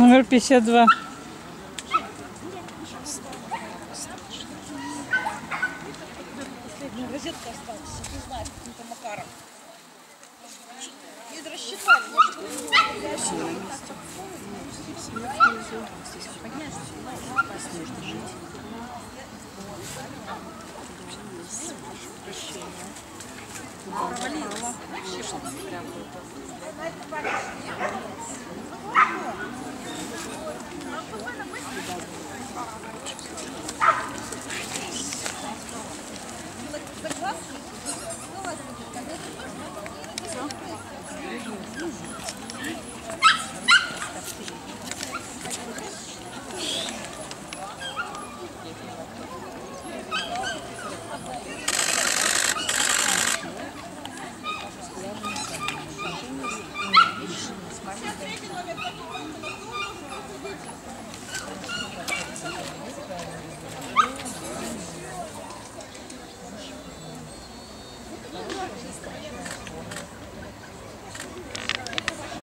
Номер 52. Розетка осталась, не знаю, каким-то макаром. Ведь рассчитали, может быть, жить. Прощения. Провалилась. Вообще, что-то прям. Сейчас третий номер. よろしくお願いします。